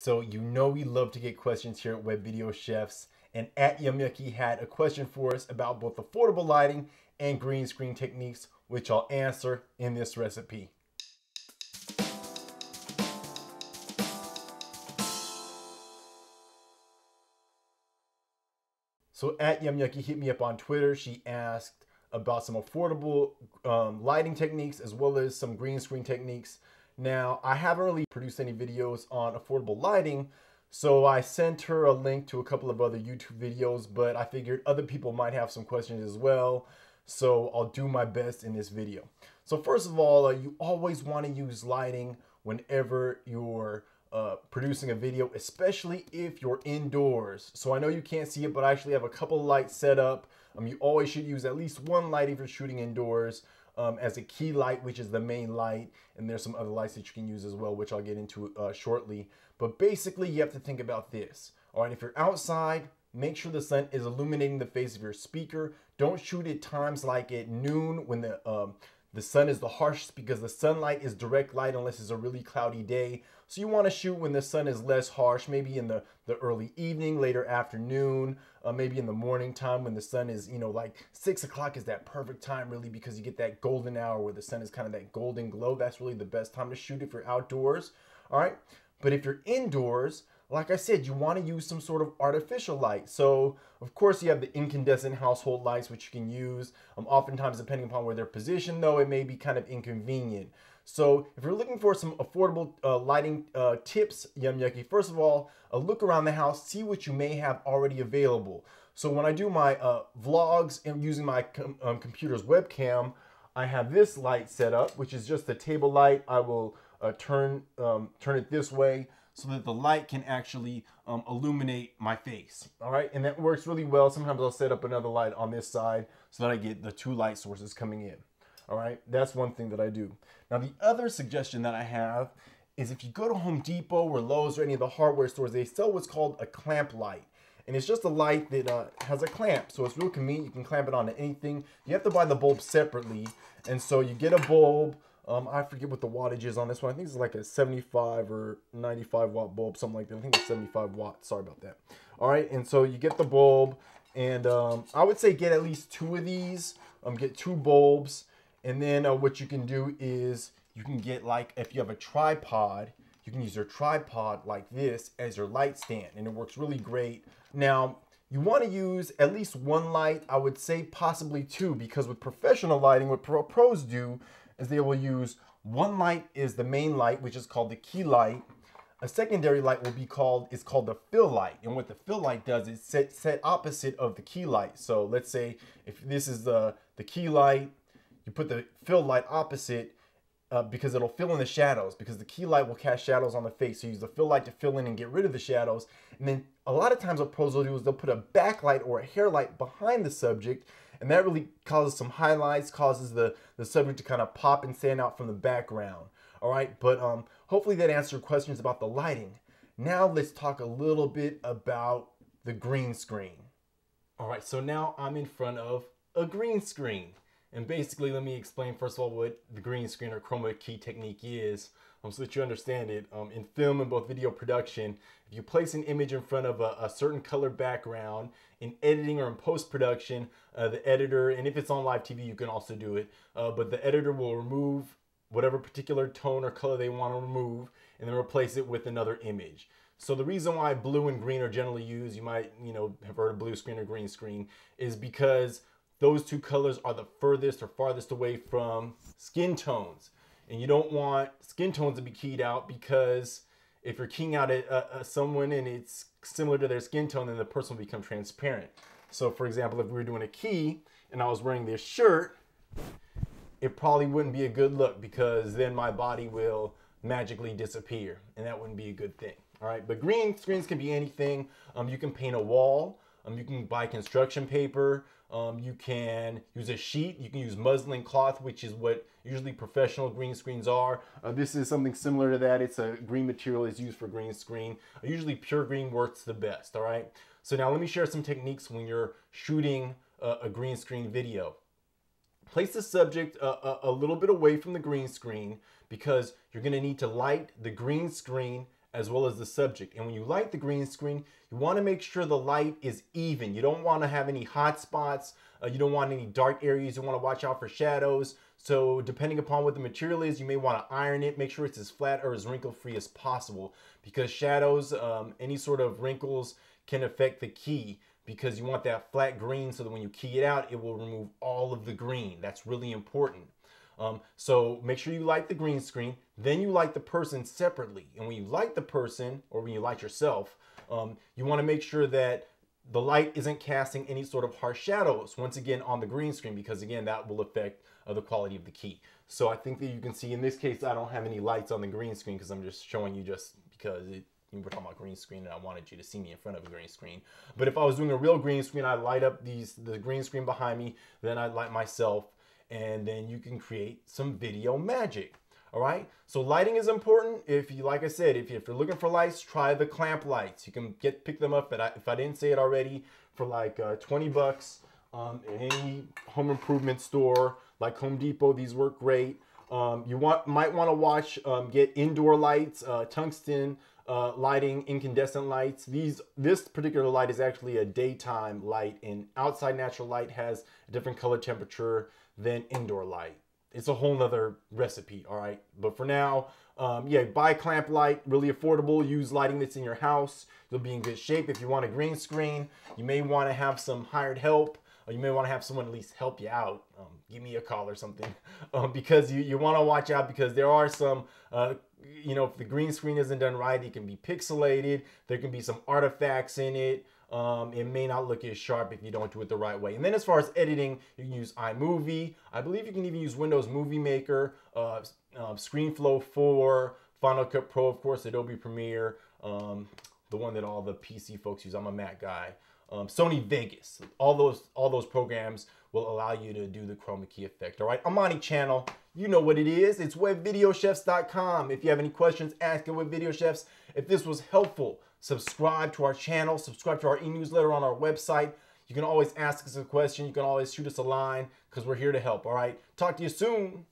So you know we love to get questions here at Web Video Chefs. And at Yum Yucky had a question for us about both affordable lighting and green screen techniques, which I'll answer in this recipe. So at Yum Yucky hit me up on Twitter. She asked about some affordable um, lighting techniques as well as some green screen techniques now, I haven't really produced any videos on affordable lighting, so I sent her a link to a couple of other YouTube videos, but I figured other people might have some questions as well, so I'll do my best in this video. So first of all, uh, you always want to use lighting whenever you're uh, producing a video, especially if you're indoors. So I know you can't see it, but I actually have a couple lights set up. Um, you always should use at least one light if you're shooting indoors um, as a key light, which is the main light. And there's some other lights that you can use as well, which I'll get into uh, shortly. But basically, you have to think about this. All right, if you're outside, make sure the sun is illuminating the face of your speaker. Don't shoot at times like at noon when the um, the sun is the harshest because the sunlight is direct light unless it's a really cloudy day. So you want to shoot when the sun is less harsh, maybe in the, the early evening, later afternoon, uh, maybe in the morning time when the sun is, you know, like six o'clock is that perfect time really because you get that golden hour where the sun is kind of that golden glow. That's really the best time to shoot if you're outdoors. All right. But if you're indoors, like I said, you want to use some sort of artificial light. So, of course, you have the incandescent household lights, which you can use. Um, oftentimes, depending upon where they're positioned, though, it may be kind of inconvenient. So, if you're looking for some affordable uh, lighting uh, tips, Yum Yucky, first of all, a look around the house, see what you may have already available. So, when I do my uh, vlogs and using my com um, computer's webcam, I have this light set up, which is just a table light. I will uh, turn um, turn it this way so that the light can actually um, illuminate my face. All right, and that works really well. Sometimes I'll set up another light on this side so that I get the two light sources coming in. All right, that's one thing that I do. Now the other suggestion that I have is if you go to Home Depot or Lowe's or any of the hardware stores, they sell what's called a clamp light. And it's just a light that uh, has a clamp. So it's real convenient. You can clamp it onto anything. You have to buy the bulb separately. And so you get a bulb um, I forget what the wattage is on this one. I think it's like a 75 or 95 watt bulb, something like that. I think it's 75 watts. Sorry about that. All right, and so you get the bulb, and um, I would say get at least two of these. Um, get two bulbs, and then uh, what you can do is you can get like if you have a tripod, you can use your tripod like this as your light stand, and it works really great. Now, you want to use at least one light. I would say possibly two because with professional lighting, what pro pros do is they will use one light is the main light, which is called the key light. A secondary light will be called, is called the fill light. And what the fill light does is set, set opposite of the key light. So let's say if this is the, the key light, you put the fill light opposite uh, because it'll fill in the shadows because the key light will cast shadows on the face. So use the fill light to fill in and get rid of the shadows. And then a lot of times what pros will do is they'll put a backlight or a hair light behind the subject and that really causes some highlights, causes the, the subject to kind of pop and stand out from the background. All right, but um, hopefully that answered questions about the lighting. Now let's talk a little bit about the green screen. All right, so now I'm in front of a green screen. And basically, let me explain first of all what the green screen or chroma key technique is um, so that you understand it. Um, in film and both video production, if you place an image in front of a, a certain color background, in editing or in post-production, uh, the editor, and if it's on live TV, you can also do it, uh, but the editor will remove whatever particular tone or color they want to remove and then replace it with another image. So the reason why blue and green are generally used, you might, you know, have heard of blue screen or green screen, is because those two colors are the furthest or farthest away from skin tones. And you don't want skin tones to be keyed out because if you're keying out a, a, someone and it's similar to their skin tone, then the person will become transparent. So for example, if we were doing a key and I was wearing this shirt, it probably wouldn't be a good look because then my body will magically disappear and that wouldn't be a good thing. All right, but green screens can be anything. Um, you can paint a wall. Um, you can buy construction paper. Um, you can use a sheet. You can use muslin cloth, which is what usually professional green screens are. Uh, this is something similar to that. It's a green material is used for green screen. Uh, usually pure green works the best, all right? So now let me share some techniques when you're shooting a, a green screen video. Place the subject a, a, a little bit away from the green screen because you're gonna need to light the green screen as well as the subject. And when you light the green screen, you want to make sure the light is even. You don't want to have any hot spots. Uh, you don't want any dark areas. You want to watch out for shadows. So depending upon what the material is, you may want to iron it. Make sure it's as flat or as wrinkle free as possible because shadows, um, any sort of wrinkles can affect the key because you want that flat green so that when you key it out, it will remove all of the green. That's really important. Um, so make sure you light the green screen, then you light the person separately. And when you light the person or when you light yourself, um, you want to make sure that the light isn't casting any sort of harsh shadows once again on the green screen because again that will affect uh, the quality of the key. So I think that you can see in this case I don't have any lights on the green screen because I'm just showing you just because it we're talking about green screen and I wanted you to see me in front of a green screen. But if I was doing a real green screen I light up these the green screen behind me then I light myself and then you can create some video magic all right. So lighting is important. If you, like I said, if, you, if you're looking for lights, try the clamp lights. You can get pick them up. But if I didn't say it already, for like uh, 20 bucks, um, any home improvement store like Home Depot, these work great. Um, you want might want to watch um, get indoor lights, uh, tungsten uh, lighting, incandescent lights. These this particular light is actually a daytime light, and outside natural light has a different color temperature than indoor light it's a whole nother recipe, all right? But for now, um, yeah, buy clamp light, really affordable. Use lighting that's in your house. You'll be in good shape. If you want a green screen, you may want to have some hired help, or you may want to have someone at least help you out. Um, give me a call or something, um, because you, you want to watch out because there are some, uh, you know, if the green screen isn't done right, it can be pixelated. There can be some artifacts in it. Um, it may not look as sharp if you don't do it the right way. And then as far as editing, you can use iMovie. I believe you can even use Windows Movie Maker, uh, uh, ScreenFlow 4, Final Cut Pro, of course, Adobe Premiere, um, the one that all the PC folks use. I'm a Mac guy. Um, Sony Vegas. All those all those programs will allow you to do the chroma key effect. All right, Amani channel. You know what it is. It's webvideochefs.com. If you have any questions, ask at Web Video Chefs. If this was helpful, subscribe to our channel, subscribe to our e-newsletter on our website. You can always ask us a question. You can always shoot us a line because we're here to help. All right. Talk to you soon.